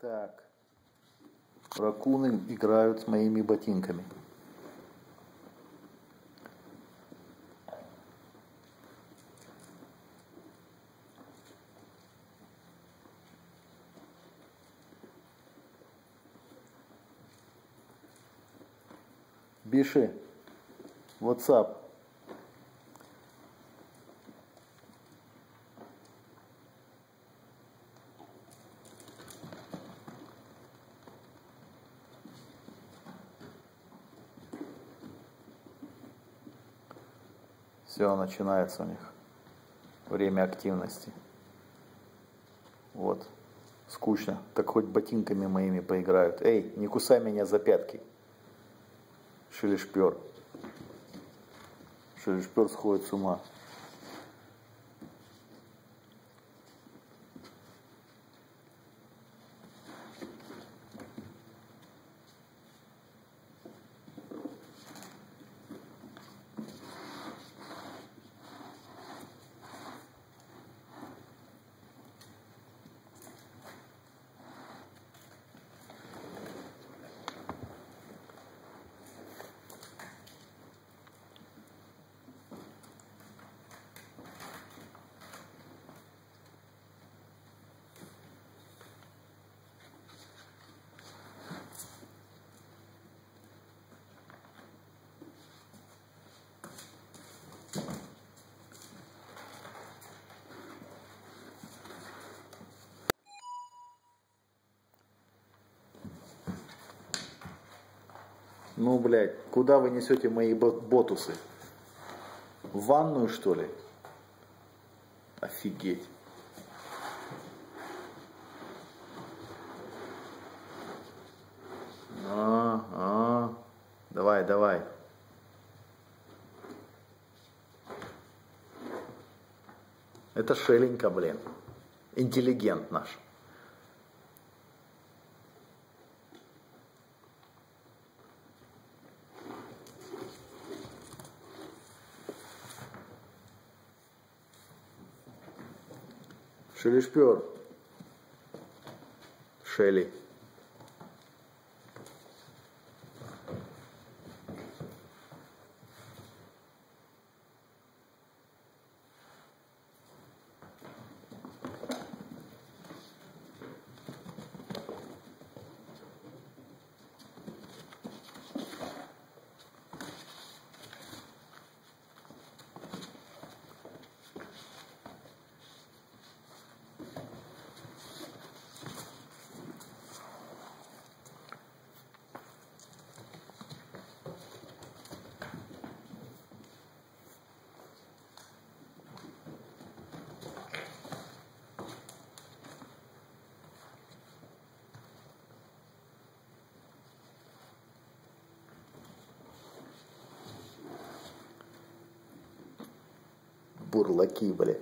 Так. Ракуны играют с моими ботинками. Биши. WhatsApp. Все, начинается у них время активности. Вот. Скучно. Так хоть ботинками моими поиграют. Эй, не кусай меня за пятки. Шелешпер. Шелешпер сходит с ума. Ну, блядь, куда вы несете мои ботусы? В ванную, что ли? Офигеть. А, а, давай, давай. Это Шеленька, блин. Интеллигент наш. Шелешпер. Шели. Бурлаки, блядь.